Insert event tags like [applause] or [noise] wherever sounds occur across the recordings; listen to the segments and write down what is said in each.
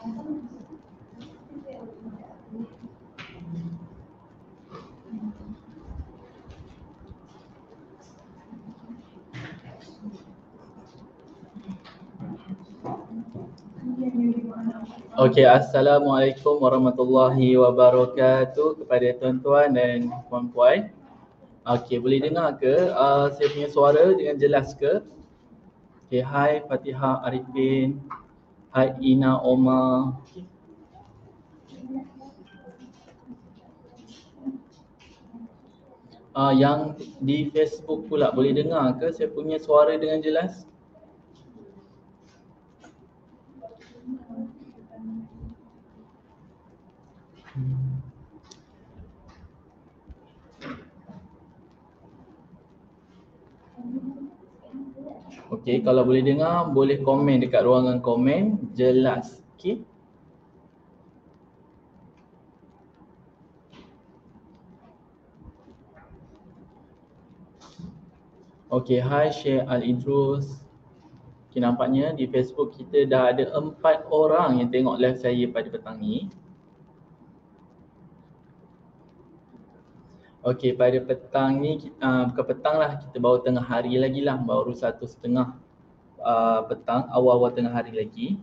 Okey, Assalamualaikum warahmatullahi wabarakatuh kepada tuan-tuan dan puan-puan. Okey, boleh dengar ke uh, saya punya suara dengan jelas ke? Okey, hai Fatihah Arifin. Hai Ina Omar. Uh, yang di Facebook pula boleh dengar ke saya punya suara dengan jelas? Okey, kalau boleh dengar boleh komen dekat ruangan komen jelas. Okey. Okey, hi share Al-Idrus. Okay, nampaknya di Facebook kita dah ada empat orang yang tengok live saya pada petang ni. Okey, pada petang ni, uh, bukan petang lah, kita baru tengah hari lagi lah, baru satu setengah uh, petang, awal-awal tengah hari lagi.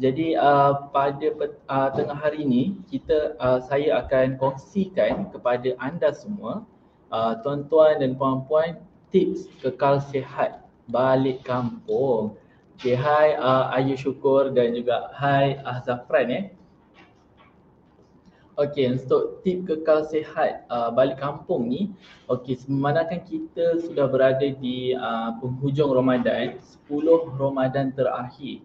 Jadi uh, pada pet, uh, tengah hari ni, kita uh, saya akan kongsikan kepada anda semua, uh, tuan-tuan dan puan-puan, tips kekal sihat balik kampung. Okay, hai uh, Ayu Syukur dan juga hai Azafran eh. Okey, untuk tip kekal sihat uh, balik kampung ni, okey, memandangkan kita sudah berada di uh, penghujung Ramadan, 10 Ramadan terakhir.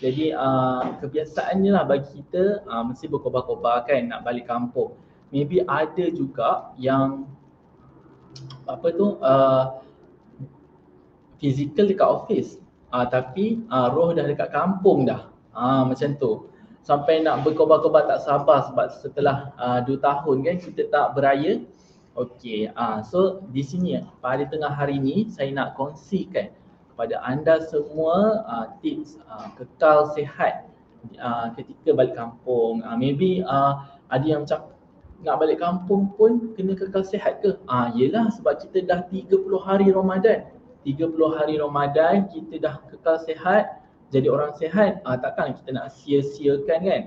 Jadi uh, kebiasaannya lah bagi kita uh, mesti berkobar-kobar kan nak balik kampung. Maybe ada juga yang apa tu uh, physical dekat office uh, tapi uh, roh dah dekat kampung dah. uh, macam tu sampai nak berkobar-kobar tak sabar sebab setelah uh, 2 tahun kan kita tak beraya. Okey, uh, so di sini pada tengah hari ni saya nak kongsikan kepada anda semua uh, tips uh, kekal sihat uh, ketika balik kampung. Uh, maybe uh, ada yang macam nak balik kampung pun kena kekal sihat ke? Ah yelah sebab kita dah 30 hari Ramadan. 30 hari Ramadan kita dah kekal sihat jadi orang sihat uh, takkan kita nak sia-siakan kan?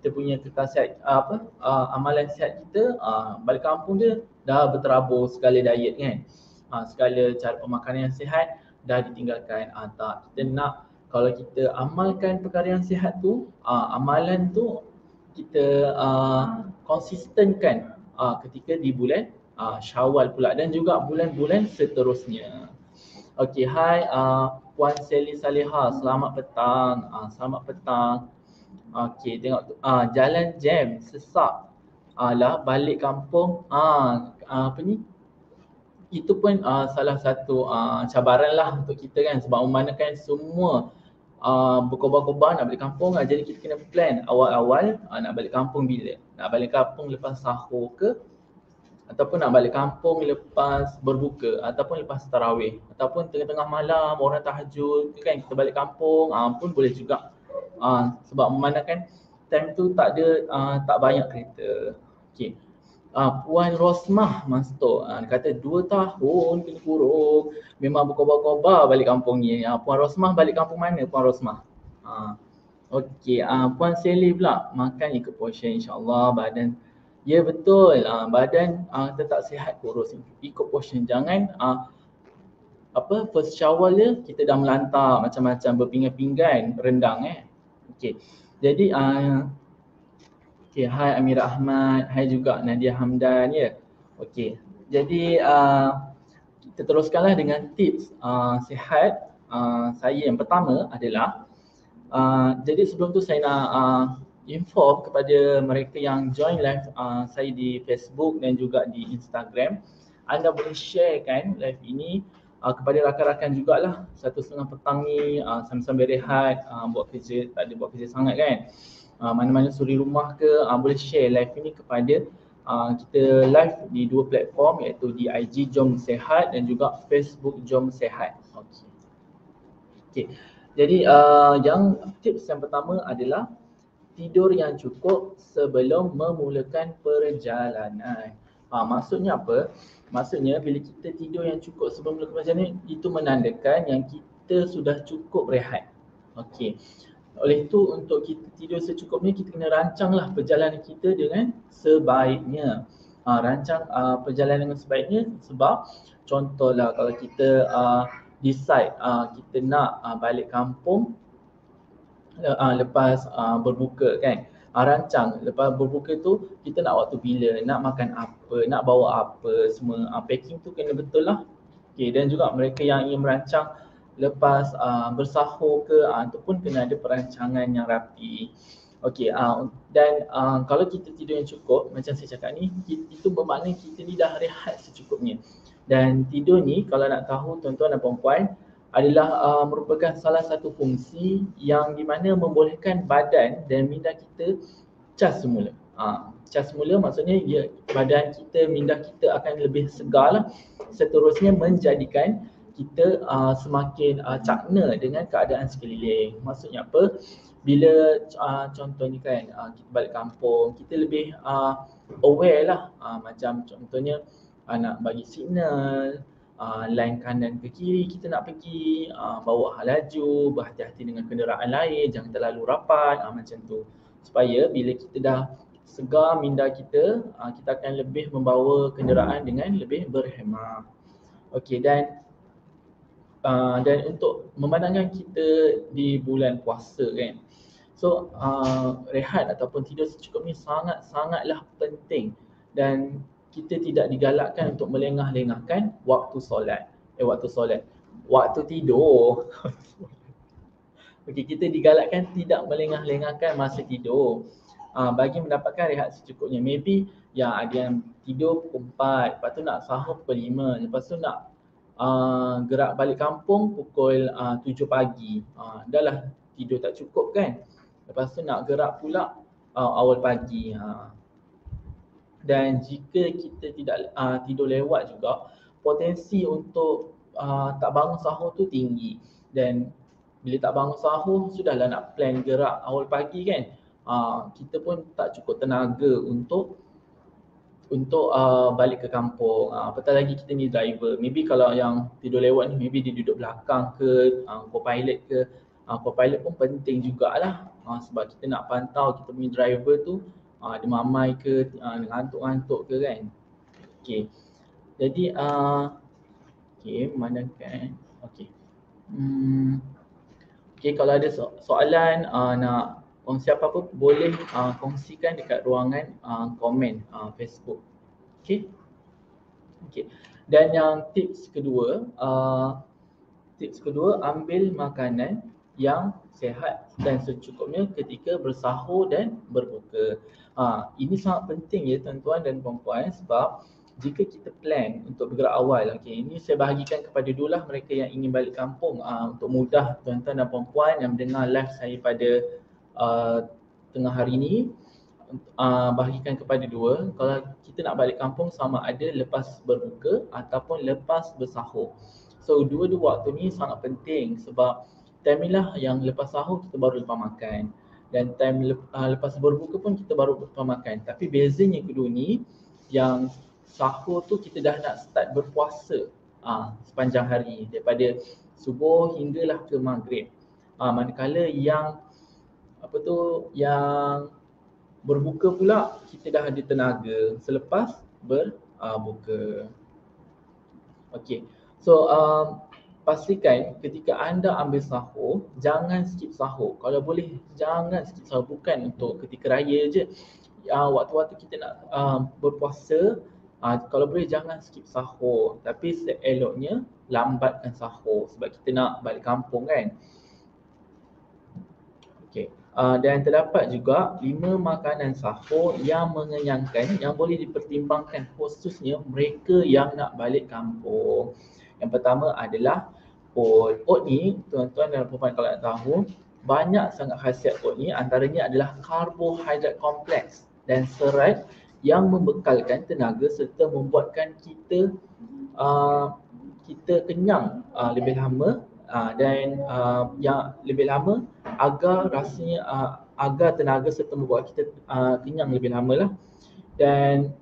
Kita punya kekal sihat uh, apa uh, amalan sihat kita uh, balik kampung dia dah berterabur segala diet kan? Uh, segala cara pemakanan yang sihat dah ditinggalkan. Uh, tak kita nak kalau kita amalkan perkara yang sihat tu uh, amalan tu kita uh, konsistenkan uh, ketika di bulan uh, Syawal pula dan juga bulan-bulan seterusnya. Okey, hai uh, Puan Sally Saleha, selamat petang. Uh, selamat petang. Okey, tengok tu. Uh, jalan jam, sesak. Uh, lah, balik kampung. Uh, uh, apa ni? Itu pun uh, salah satu uh, cabaran lah untuk kita kan sebab memandangkan semua uh, berkobar-kobar nak balik kampung lah. Jadi kita kena plan awal-awal uh, nak balik kampung bila? Nak balik kampung lepas sahur ke? Ataupun nak balik kampung lepas berbuka ataupun lepas tarawih ataupun tengah-tengah malam orang tahajud kan kita balik kampung uh, pun boleh juga. Uh, sebab memandangkan time tu tak ada uh, tak banyak kereta. Okey. Uh, puan Rosmah Mas Tok uh, kata dua tahun kena kurung. Memang berkobar-kobar balik kampung ni. Uh, puan Rosmah balik kampung mana puan Rosmah? Uh, okey. Uh, puan Sally pula makan ikut portion insyaallah badan Ya betul, uh, badan uh, tetap sihat kurus ikut portion. Jangan uh, apa first shower dia kita dah melantar macam-macam berpinggan-pinggan rendang eh. Okey. Jadi uh, okey hai Amira Ahmad, hai juga Nadia Hamdan ya. Okey. Jadi uh, kita teruskanlah dengan tips uh, sihat uh, saya yang pertama adalah uh, jadi sebelum tu saya nak uh, inform kepada mereka yang join live uh, saya di Facebook dan juga di Instagram. Anda boleh share kan live ini uh, kepada rakan-rakan jugalah. Satu setengah petang ni uh, sambil-sambil rehat uh, buat kerja tak ada buat kerja sangat kan. Uh, mana-mana suri rumah ke uh, boleh share live ini kepada uh, kita live di dua platform iaitu di IG Jom Sehat dan juga Facebook Jom Sehat. Okey. Okey. Jadi uh, yang tips yang pertama adalah tidur yang cukup sebelum memulakan perjalanan. Ha, maksudnya apa? Maksudnya bila kita tidur yang cukup sebelum memulakan perjalanan itu menandakan yang kita sudah cukup rehat. Okey. Oleh itu untuk kita tidur secukupnya kita kena rancanglah perjalanan kita dengan sebaiknya. Ha, rancang uh, perjalanan dengan sebaiknya sebab contohlah kalau kita uh, decide uh, kita nak uh, balik kampung uh, lepas uh, berbuka kan? Uh, rancang. Lepas berbuka tu kita nak waktu bila? Nak makan apa? Nak bawa apa? Semua uh, packing tu kena betul lah. Okay, dan juga mereka yang ingin merancang lepas uh, bersahur ke uh, ataupun kena ada perancangan yang rapi. Okey, uh, dan uh, kalau kita tidur yang cukup macam saya cakap ni, itu bermakna kita ni dah rehat secukupnya. Dan tidur ni kalau nak tahu tuan-tuan dan puan-puan adalah uh, merupakan salah satu fungsi yang di mana membolehkan badan dan minda kita cas semula. Uh, cas semula maksudnya ya, badan kita, minda kita akan lebih segar lah. Seterusnya menjadikan kita uh, semakin uh, cakna dengan keadaan sekeliling. Maksudnya apa? Bila uh, contohnya kan uh, kita balik kampung, kita lebih uh, aware lah uh, macam contohnya uh, nak bagi signal, uh, line kanan ke kiri kita nak pergi, uh, bawa laju, berhati-hati dengan kenderaan lain, jangan terlalu rapat uh, macam tu. Supaya bila kita dah segar minda kita, uh, kita akan lebih membawa kenderaan dengan lebih berhemah. Okey dan uh, dan untuk memandangkan kita di bulan puasa kan so uh, rehat ataupun tidur secukupnya sangat-sangatlah penting dan kita tidak digalakkan untuk melengah-lengahkan waktu solat eh waktu solat waktu tidur [laughs] Okey kita digalakkan tidak melengah-lengahkan masa tidur uh, bagi mendapatkan rehat secukupnya maybe yang ada yang tidur pukul 4 lepas tu nak sahur pukul 5 lepas tu nak uh, gerak balik kampung pukul uh, 7 pagi. Uh, dah lah tidur tak cukup kan. Lepas tu nak gerak pula uh, awal pagi. Uh. Dan jika kita tidak uh, tidur lewat juga, potensi untuk uh, tak bangun sahur tu tinggi. Dan bila tak bangun sahur, sudahlah nak plan gerak awal pagi kan. Uh, kita pun tak cukup tenaga untuk untuk uh, balik ke kampung. Uh, apatah lagi kita ni driver. Maybe kalau yang tidur lewat ni maybe dia duduk belakang ke, uh, co-pilot ke. Uh, co-pilot pun penting jugalah uh, sebab kita nak pantau kita punya driver tu uh, dia mamai ke, uh, ngantuk-ngantuk ke kan. Okay. Jadi, uh, okay, mana kan. Okay. Hmm. Okay, kalau ada so- soalan uh, nak kongsi apa-apa boleh uh, kongsikan dekat ruangan uh, komen uh, Facebook. Okay. Okay. Dan yang tips kedua, uh, tips kedua ambil makanan yang sehat dan secukupnya ketika bersahur dan berbuka. Uh, ini sangat penting ya tuan-tuan dan puan-puan sebab jika kita plan untuk bergerak awal, okay, ini saya bahagikan kepada dua lah mereka yang ingin balik kampung uh, untuk mudah tuan-tuan dan puan-puan yang mendengar live saya pada Uh, tengah hari ni uh, bahagikan kepada dua kalau kita nak balik kampung sama ada lepas berbuka ataupun lepas bersahur so dua-dua waktu ni sangat penting sebab time lah yang lepas sahur kita baru lepas makan. Dan time lep, uh, lepas berbuka pun kita baru lepas makan. Tapi bezanya kedua ni yang sahur tu kita dah nak start berpuasa uh, sepanjang hari. Daripada subuh hinggalah ke maghrib. Uh, manakala yang apa tu yang berbuka pula kita dah ada tenaga. Selepas berbuka. Uh, Okey. So um, pastikan ketika anda ambil sahur jangan skip sahur. Kalau boleh jangan skip sahur bukan untuk ketika raya je. Uh, waktu-waktu kita nak uh, berpuasa uh, kalau boleh jangan skip sahur tapi seeloknya lambatkan sahur sebab kita nak balik kampung kan. Okey. Uh, dan terdapat juga lima makanan sahur yang mengenyangkan yang boleh dipertimbangkan khususnya mereka yang nak balik kampung. Yang pertama adalah oat. Oat ni tuan-tuan dan puan kalau nak tahu banyak sangat khasiat oat ni antaranya adalah karbohidrat kompleks dan serat yang membekalkan tenaga serta membuatkan kita uh, kita kenyang uh, lebih lama uh, dan uh, yang lebih lama agar rasanya uh, agar tenaga serta membuat kita uh, kenyang lebih lama lah dan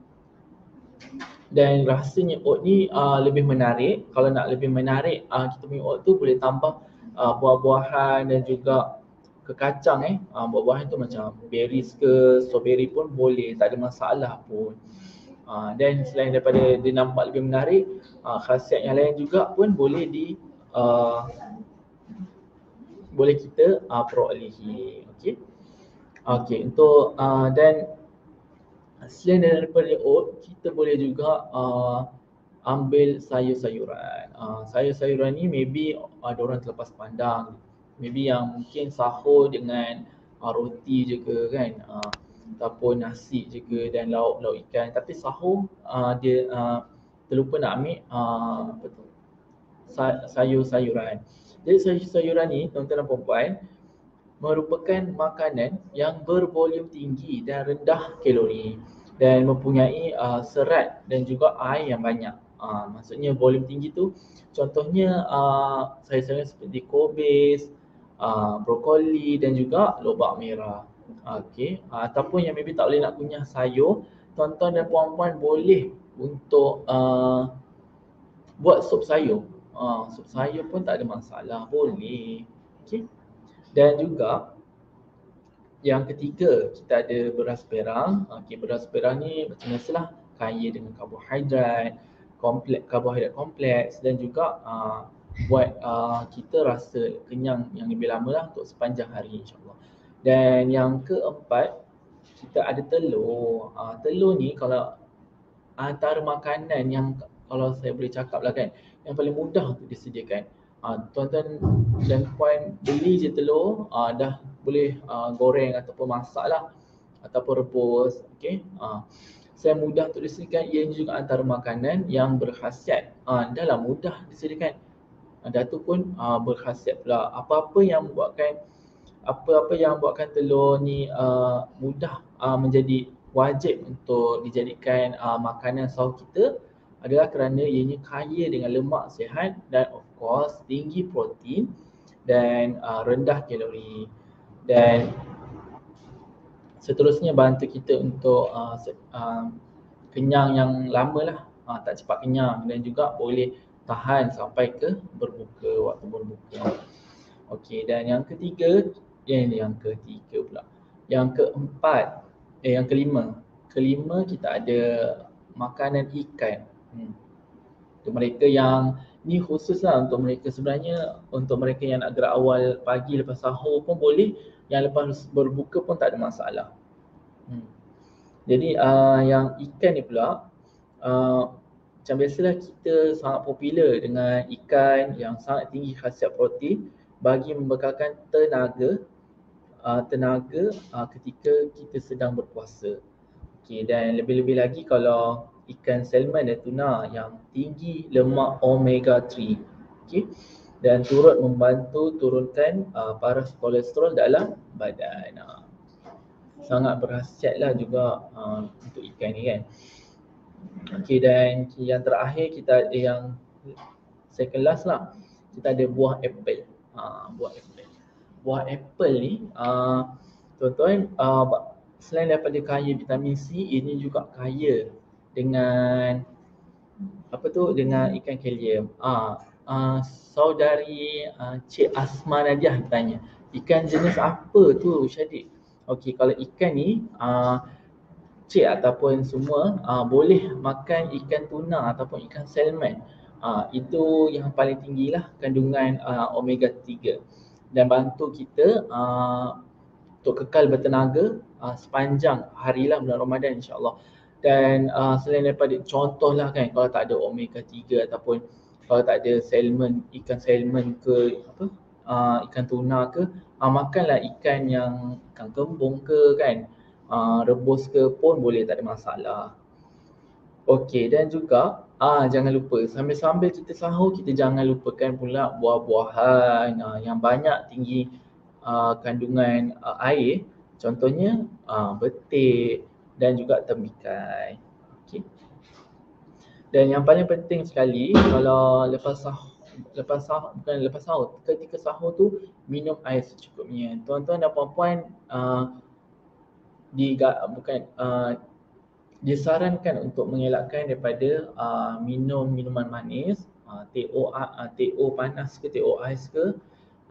dan rasanya oat ni uh, lebih menarik. Kalau nak lebih menarik uh, kita punya oat tu boleh tambah uh, buah-buahan dan juga ke kacang eh. Uh, buah-buahan tu macam berries ke strawberry pun boleh. Tak ada masalah pun. Uh, dan selain daripada dia nampak lebih menarik uh, khasiat yang lain juga pun boleh di uh, boleh kita uh, perolehi okey. Okey untuk uh, dan selain daripada oat kita boleh juga uh, ambil sayur-sayuran. Uh, sayur-sayuran ni maybe ada orang terlepas pandang. Maybe yang mungkin sahur dengan uh, roti je ke kan. Uh, ataupun nasi je ke dan lauk-lauk ikan. Tapi sahur uh, dia uh, terlupa nak ambil uh, apa tu? sayur-sayuran. Jadi sayur-sayuran ni tuan-tuan dan puan merupakan makanan yang bervolume tinggi dan rendah kalori dan mempunyai uh, serat dan juga air yang banyak. Uh, maksudnya volume tinggi tu contohnya uh, sayur-sayuran seperti kobis, uh, brokoli dan juga lobak merah. Okey, uh, ataupun yang maybe tak boleh nak kunyah sayur, tuan-tuan dan puan-puan boleh untuk uh, buat sup sayur. Uh, sup sayur pun tak ada masalah, boleh. Okey. Dan juga yang ketiga kita ada beras perang. Okey, beras perang ni macam biasalah kaya dengan karbohidrat, kompleks karbohidrat kompleks dan juga uh, buat uh, kita rasa kenyang yang lebih lama lah untuk sepanjang hari insyaAllah. Dan yang keempat, kita ada telur. Uh, telur ni kalau antara makanan yang kalau saya boleh cakap lah kan, yang paling mudah untuk disediakan. Uh, tuan-tuan dan puan beli je telur, uh, dah boleh uh, goreng ataupun masak lah ataupun rebus. Okay. Uh, saya mudah untuk disediakan ia juga antara makanan yang berkhasiat. Uh, dah lah mudah disediakan. Uh, dah tu pun uh, berkhasiat pula. Apa-apa yang membuatkan apa-apa yang buatkan telur ni uh, mudah uh, menjadi wajib untuk dijadikan uh, makanan sahur kita adalah kerana ianya kaya dengan lemak sihat dan course tinggi protein dan uh, rendah kalori. Dan seterusnya bantu kita untuk uh, uh, kenyang yang lama lah. Uh, tak cepat kenyang. Dan juga boleh tahan sampai ke berbuka waktu berbuka. Okey dan yang ketiga yang yang ketiga pula. Yang keempat eh yang kelima. Kelima kita ada makanan ikan. Hmm. mereka yang ni khusus lah untuk mereka sebenarnya untuk mereka yang nak gerak awal pagi lepas sahur pun boleh yang lepas berbuka pun tak ada masalah Hmm. Jadi uh, yang ikan ni pula uh, macam biasalah kita sangat popular dengan ikan yang sangat tinggi khasiat protein bagi membekalkan tenaga uh, tenaga uh, ketika kita sedang berpuasa. Okay, dan lebih-lebih lagi kalau ikan salmon dan tuna yang tinggi lemak omega 3. Okay. Dan turut membantu turunkan uh, paras kolesterol dalam badan. Uh sangat berhasiat lah juga uh, untuk ikan ni kan. Okay dan yang terakhir kita ada yang second last lah. Kita ada buah apple. Uh, buah apple. Buah apple ni uh, tuan-tuan uh, selain daripada kaya vitamin C ini juga kaya dengan apa tu dengan ikan kalium. Ah uh, uh, saudari uh, Cik Asma Nadiah tanya, ikan jenis apa tu Syadik? Okey, kalau ikan ni uh, cik ataupun semua uh, boleh makan ikan tuna ataupun ikan salmon. Uh, itu yang paling tinggi lah kandungan uh, omega 3 dan bantu kita uh, untuk kekal bertenaga uh, sepanjang harilah bulan Ramadan insyaAllah. Dan uh, selain daripada contoh lah kan kalau tak ada omega 3 ataupun kalau tak ada salmon, ikan salmon ke apa uh, ikan tuna ke uh, makanlah ikan yang ikan kembung ke kan uh, rebus ke pun boleh tak ada masalah. Okey dan juga ah jangan lupa sambil-sambil kita sahur kita jangan lupakan pula buah-buahan uh, yang banyak tinggi uh, kandungan uh, air. Contohnya uh, betik dan juga tembikai. Okey. Dan yang paling penting sekali kalau lepas sahur lepas sahur bukan lepas sahur ketika sahur tu minum air secukupnya tuan-tuan dan puan-puan uh, di bukan uh, disarankan untuk mengelakkan daripada uh, minum minuman manis uh, TO uh, TO panas ke TO ais ke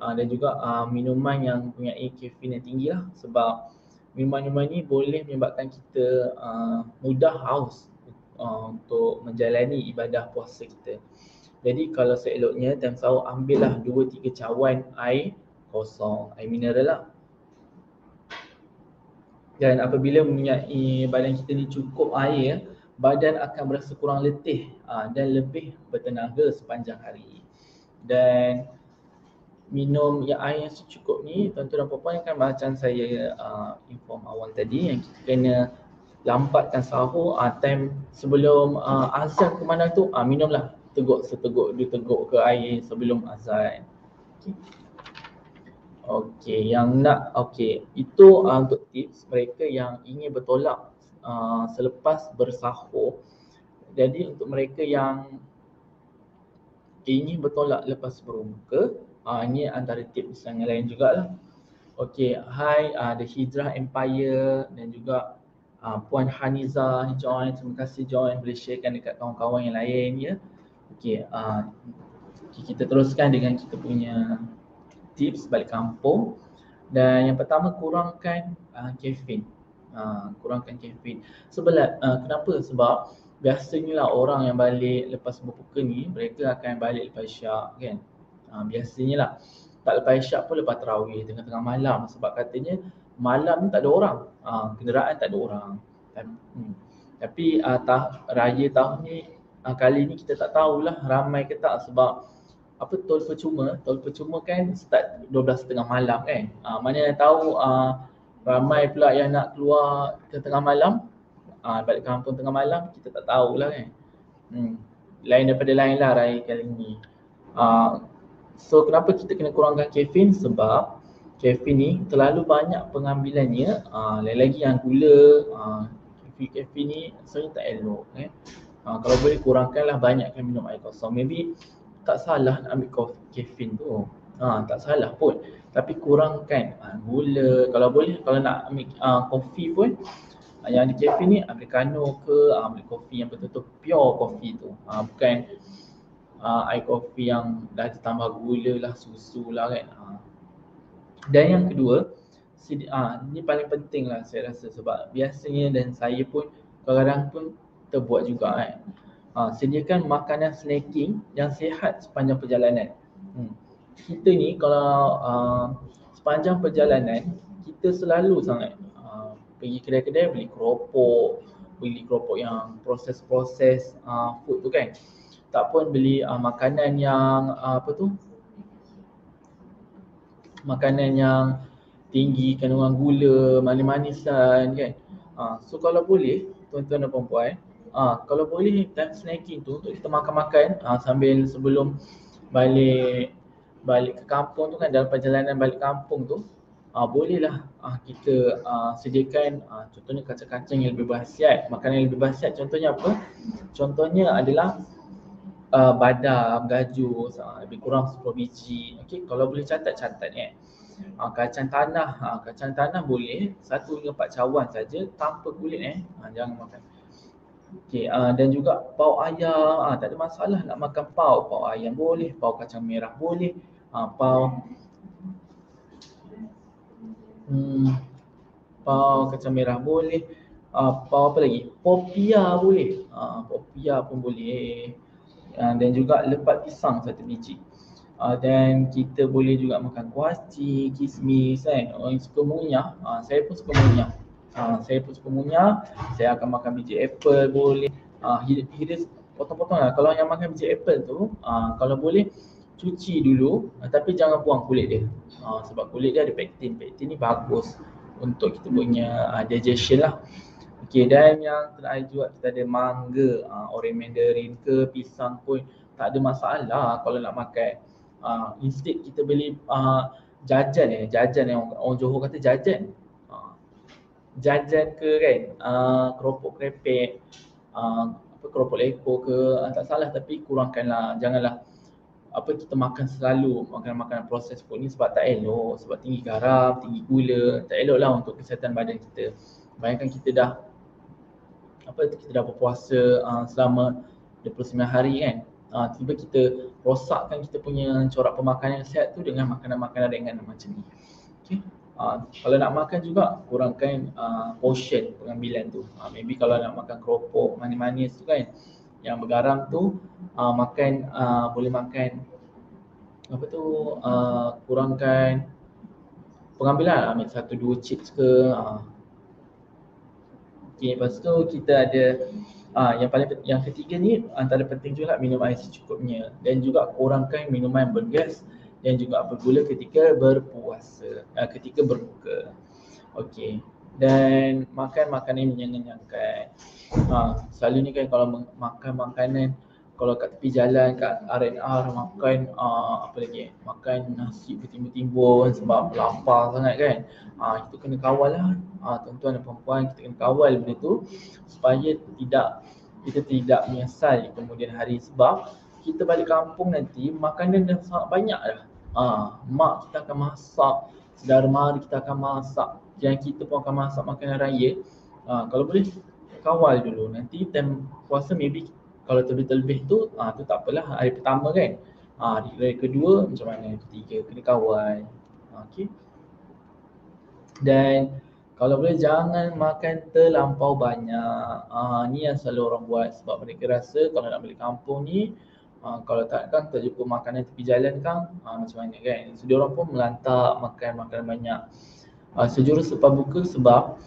uh, dan juga uh, minuman yang punya kafein yang tinggi lah sebab minuman-minuman ni boleh menyebabkan kita uh, mudah haus uh, untuk menjalani ibadah puasa kita. Jadi kalau seeloknya time sahur ambillah 2 3 cawan air kosong, air mineral lah. Dan apabila mempunyai badan kita ni cukup air, badan akan berasa kurang letih uh, dan lebih bertenaga sepanjang hari. Dan minum yang air yang secukup ni tuan-tuan dan puan-puan kan macam saya uh, inform awal tadi yang kita kena lambatkan sahur uh, time sebelum uh, azan ke mana tu uh, minumlah teguk seteguk dia teguk ke air sebelum azan. Okey. Okey, yang nak okey, itu uh, untuk tips mereka yang ingin bertolak uh, selepas bersahur. Jadi untuk mereka yang ingin bertolak lepas berbuka, uh, ini antara tips yang lain jugalah. Okey, hi uh, The Hijrah Empire dan juga uh, Puan Haniza join. Terima kasih join. Boleh sharekan dekat kawan-kawan yang lain ya. Okey, uh, kita teruskan dengan kita punya tips balik kampung. Dan yang pertama kurangkan uh, caffeine. Uh, kurangkan caffeine. Sebab uh, kenapa? Sebab biasanya lah orang yang balik lepas berbuka ni mereka akan balik lepas syak kan. Uh, biasanya lah tak lepas syak pun lepas terawih tengah-tengah malam sebab katanya malam ni tak ada orang. Uh, kenderaan tak ada orang. Hmm. Tapi uh, tah, raya tahun ni uh, kali ni kita tak tahulah ramai ke tak sebab apa tol percuma, tol percuma kan start 12.30 malam kan. Uh, mana yang tahu uh, ramai pula yang nak keluar ke tengah malam, uh, balik kampung tengah malam kita tak tahulah kan. Hmm. Lain daripada lain lah raya kali ni. Uh, so kenapa kita kena kurangkan kafein? Sebab kafein ni terlalu banyak pengambilannya. Uh, lain lagi yang gula uh, kafein ni sebenarnya tak elok eh. Uh, kalau boleh kurangkanlah banyakkan minum air kosong. Maybe tak salah nak ambil kafein tu. Uh, tak salah pun. Tapi kurangkan uh, gula. Kalau boleh kalau nak ambil uh, kopi pun uh, yang ada kafein ni americano ke uh, ambil kopi yang betul-betul pure kopi tu. Uh, bukan uh, air kopi yang dah ditambah gula lah susu lah kan uh, dan yang kedua, ah ini paling penting lah saya rasa sebab biasanya dan saya pun kadang-kadang pun terbuat juga kan. Ah, sediakan makanan snacking yang sihat sepanjang perjalanan. Hmm. Kita ni kalau ah, sepanjang perjalanan kita selalu sangat ah, pergi kedai-kedai beli keropok, beli keropok yang proses-proses ah, food tu kan. Tak pun beli ah, makanan yang ah, apa tu makanan yang tinggi kandungan gula, manis-manisan kan. Ha, so kalau boleh tuan-tuan dan puan-puan, ha, kalau boleh time snacking tu untuk kita makan-makan ha, sambil sebelum balik balik ke kampung tu kan dalam perjalanan balik kampung tu ha, bolehlah ha, kita ha, sediakan ha, contohnya kacang-kacang yang lebih berhasiat, makanan yang lebih berhasiat contohnya apa? Contohnya adalah uh, badam, gajus, uh, lebih kurang 10 biji. Okey, kalau boleh catat-catat eh. Uh, kacang tanah, uh, kacang tanah boleh satu hingga empat cawan saja tanpa kulit eh. Uh, jangan makan. Okey, uh, dan juga pau ayam, uh, tak ada masalah nak makan pau. Pau ayam boleh, pau kacang merah boleh, uh, pau hmm, pau kacang merah boleh, uh, pau apa lagi? Popia boleh. Uh, popia pun boleh uh, dan juga lepat pisang satu biji. Uh, dan kita boleh juga makan kuaci, kismis kan. Orang suka munyah, uh, saya pun suka. Uh, saya pun suka munyah, saya akan makan biji apple boleh. Hidup potong-potong lah. Kalau yang makan biji apple tu, kalau boleh cuci dulu tapi jangan buang kulit dia. Sebab kulit dia ada pektin. Pektin ni bagus untuk kita punya digestion lah. Okey dan yang terakhir juga kita ada mangga, uh, orange mandarin ke pisang pun tak ada masalah kalau nak makan. Uh, instead kita beli uh, jajan eh, jajan yang orang, orang Johor kata jajan. Uh, jajan ke kan, uh, keropok krepek, uh, apa keropok leko ke uh, tak salah tapi kurangkanlah janganlah apa kita makan selalu makanan-makanan proses food ni sebab tak elok, sebab tinggi garam, tinggi gula, tak elok lah untuk kesihatan badan kita. Bayangkan kita dah apa kita dah berpuasa uh, selama 29 hari kan. Uh, tiba kita rosakkan kita punya corak pemakanan yang sihat tu dengan makanan-makanan ringan macam ni. Okay. Uh, kalau nak makan juga kurangkan uh, portion pengambilan tu. Uh, maybe kalau nak makan keropok manis-manis tu kan yang bergaram tu uh, makan uh, boleh makan apa tu uh, kurangkan pengambilan ambil satu dua chips ke uh. Okay, lepas tu kita ada Ah, yang paling yang ketiga ni antara penting juga minum air secukupnya dan juga kurangkan minuman bergas dan juga bergula ketika berpuasa, uh, ketika berbuka. Okey. Dan makan makanan yang mengenyangkan. Ha, selalu ni kan kalau makan makanan kalau kat tepi jalan kat R&R makan uh, apa lagi makan nasi bertimbun-timbun sebab lapar sangat kan uh, itu kena kawal lah uh, tuan-tuan dan puan kita kena kawal benda tu supaya tidak kita tidak menyesal kemudian hari. Sebab kita balik kampung nanti makanan dah sangat banyak dah. Uh, mak kita akan masak saudara mari kita akan masak yang kita pun akan masak makanan raya. Uh, kalau boleh kawal dulu. Nanti time puasa maybe kalau terlebih-terlebih tu ah tu tak apalah hari pertama kan? Ah hari, hari kedua macam mana? Ketiga kena kawal. Ah, okey. Dan kalau boleh jangan makan terlampau banyak. Ah ni yang selalu orang buat sebab mereka rasa kalau nak balik kampung ni ah, kalau tak kan terjumpa makanan tepi jalan kan. Ah, macam mana kan. So dia orang pun melantak makan makanan banyak. Ah, sejurus lepas buka sebab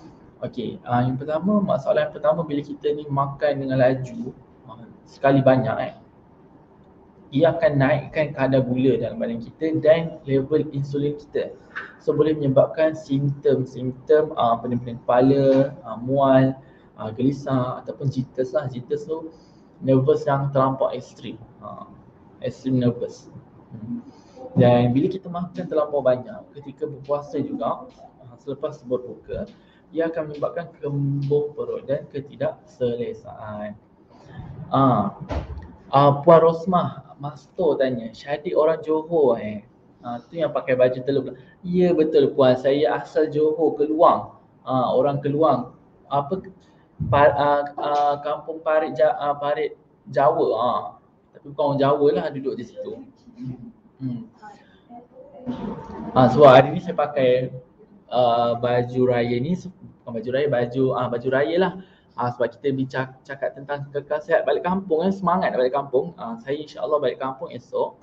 okey ah, yang pertama masalah yang pertama bila kita ni makan dengan laju sekali banyak eh ia akan naikkan kadar gula dalam badan kita dan level insulin kita. So boleh menyebabkan simptom-simptom uh, pening-pening kepala, uh, mual, uh, gelisah ataupun jitters lah. Jitters tu nervous yang terlampau ekstrim. Uh, extreme nervous. Hmm. Dan bila kita makan terlampau banyak ketika berpuasa juga uh, selepas berbuka ia akan menyebabkan kembung perut dan ketidakselesaan. Ah, uh, Puan Rosmah Masto tanya, Syadik orang Johor eh. Ah, tu yang pakai baju telur. Ya betul puan, saya asal Johor Keluang. Ah, orang Keluang. Apa par, uh, uh, kampung Parit ja, uh, Parit Jawa ah. Tapi bukan orang Jawa lah duduk di situ. Hmm. Ah, sebab hari ni saya pakai uh, baju raya ni bukan baju raya, baju ah baju raya lah. Uh, sebab kita bincang cakap tentang kekal sihat balik kampung kan semangat balik kampung. Uh, saya insya-Allah balik kampung esok.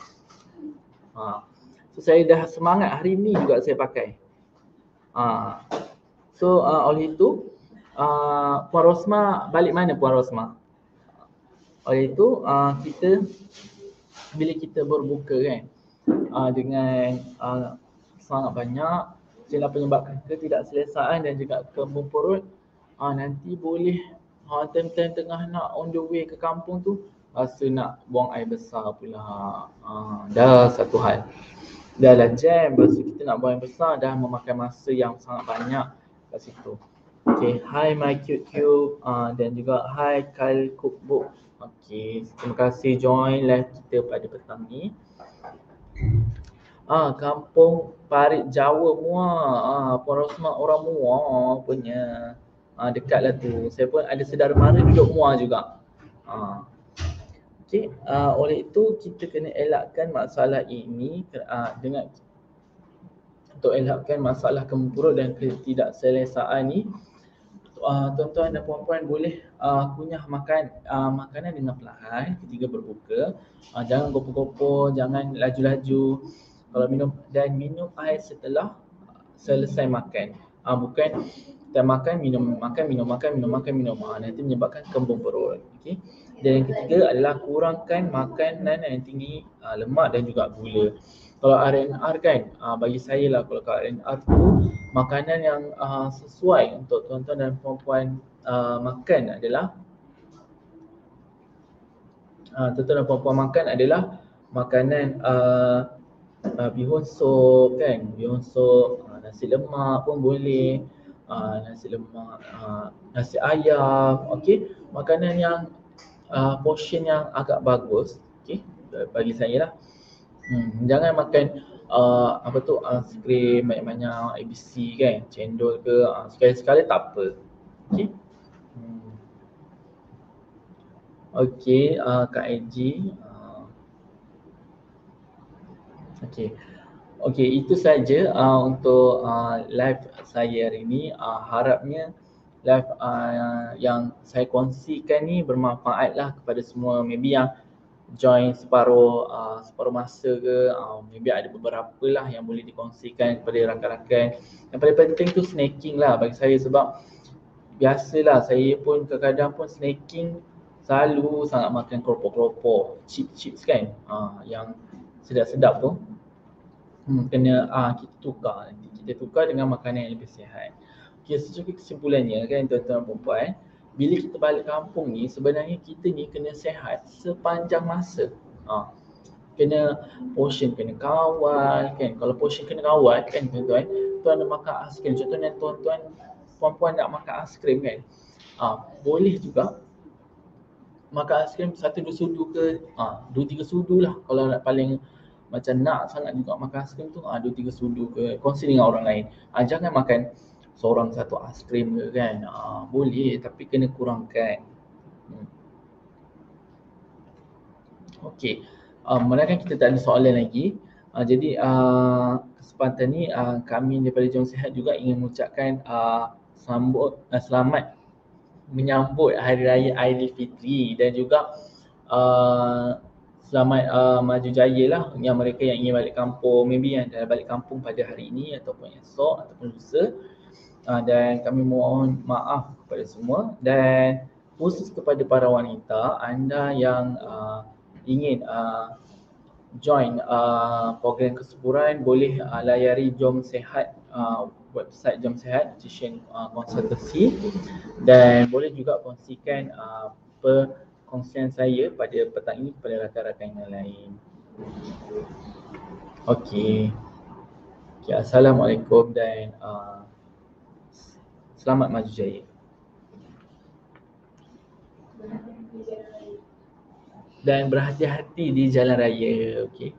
Uh, so saya dah semangat hari ni juga saya pakai. Uh, so uh, oleh itu uh, Puan Rosma balik mana Puan Rosma? Oleh itu uh, kita bila kita berbuka kan uh, dengan uh, sangat banyak sehingga penyebabkan ketidakselesaan dan juga kembung perut ah nanti boleh ha time-time tengah nak on the way ke kampung tu rasa nak buang air besar pula. Ah dah satu hal. Dah lah jam lepas kita nak buang air besar dah memakan masa yang sangat banyak kat situ. Okay, hi my cute cute uh, dan juga hi Kyle Cookbook. Okay, terima kasih join live kita pada petang ni. Ah, kampung Parit Jawa Mua. Ah, Puan Rosma orang Mua punya uh, dekat lah tu. Saya pun ada sedara mara duduk muar juga. Uh. Okay, uh, oleh itu kita kena elakkan masalah ini uh, dengan untuk elakkan masalah kemurut dan ketidakselesaan ni uh, tuan-tuan dan puan-puan boleh uh, kunyah makan uh, makanan dengan perlahan ketika berbuka uh, jangan gopo-gopo, jangan laju-laju kalau minum dan minum air setelah selesai makan uh, bukan kita makan minum makan minum makan minum makan minum. Ha, nanti menyebabkan kembung perut. Okey. Dan yang ketiga adalah kurangkan makanan yang tinggi uh, lemak dan juga gula. Kalau RNR kan uh, bagi saya lah kalau RNR tu makanan yang uh, sesuai untuk tuan-tuan dan puan-puan uh, makan adalah uh, tuan-tuan dan puan-puan makan adalah makanan uh, uh, bihun sup kan. Bihun sup uh, nasi lemak pun boleh uh, nasi lemak, uh, nasi ayam, okey. Makanan yang uh, portion yang agak bagus, okey. Bagi saya lah. Hmm, jangan makan uh, apa tu aiskrim banyak-banyak ABC kan, cendol ke, uh, sekali-sekala tak apa. Okey. Hmm. Okey, uh, Kak Eji. Uh, Okey. Okey, itu saja uh, untuk uh, live saya hari ini. Uh, harapnya live uh, yang saya kongsikan ni bermanfaat lah kepada semua. Maybe yang join separuh uh, separuh masa ke uh, maybe ada beberapa lah yang boleh dikongsikan kepada rakan-rakan. Yang paling penting tu snacking lah bagi saya sebab biasalah saya pun kadang-kadang pun snacking selalu sangat makan keropok-keropok chips-chips kan uh, yang sedap-sedap tu hmm, kena uh, kita tukar nanti kita tukar dengan makanan yang lebih sihat Okay, secara kesimpulannya kan tuan-tuan dan puan bila kita balik kampung ni sebenarnya kita ni kena sehat sepanjang masa. Ha. Kena portion kena kawal kan. Kalau portion kena kawal kan tuan-tuan, tuan nak makan aiskrim. Contohnya tuan-tuan puan-puan nak makan aiskrim kan. Ha. boleh juga makan aiskrim satu dua sudu ke ha, dua tiga sudu lah kalau nak paling macam nak sangat juga makan aiskrim tu ha, dua tiga sudu ke kongsi dengan orang lain. Ha, jangan makan seorang satu aiskrim ke kan uh, boleh tapi kena kurangkan hmm. Okey, uh, mana kan kita tak ada soalan lagi uh, jadi uh, kesempatan ni uh, kami daripada Jom Sihat juga ingin mengucapkan uh, sambut, uh, selamat menyambut Hari Raya Aidilfitri dan juga uh, selamat uh, maju jaya lah yang mereka yang ingin balik kampung. Maybe yang dah balik kampung pada hari ini ataupun esok ataupun lusa. Uh, dan kami mohon maaf kepada semua. Dan khusus kepada para wanita anda yang uh, ingin uh, join uh, program kesuburan boleh uh, layari Jom Sehat uh, website Jom Sehat session uh, konsultasi dan boleh juga kongsikan uh, perkongsian saya pada petang ini kepada rakan-rakan yang lain. Okey. Okay, Assalamualaikum dan uh, Selamat maju jaya. Dan berhati-hati di jalan raya. Okey.